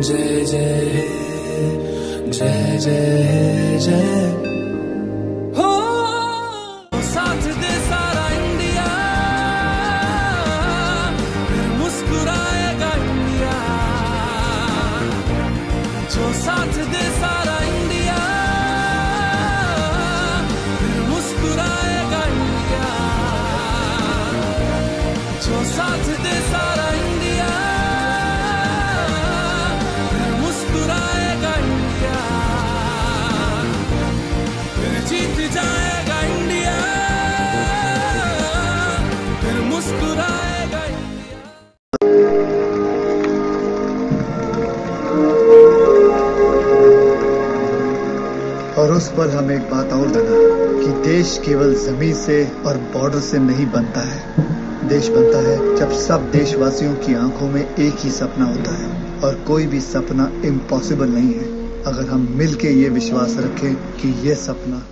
जय जय जय जय जय। साथ दे सारा इंडिया फिर इंडिया। जो साथ दे और उस पर हम एक बात और बना कि देश केवल ज़मीन से और बॉर्डर से नहीं बनता है। देश बनता है जब सब देशवासियों की आँखों में एक ही सपना होता है और कोई भी सपना इम्पॉसिबल नहीं है। अगर हम मिलके ये विश्वास रखें कि ये सपना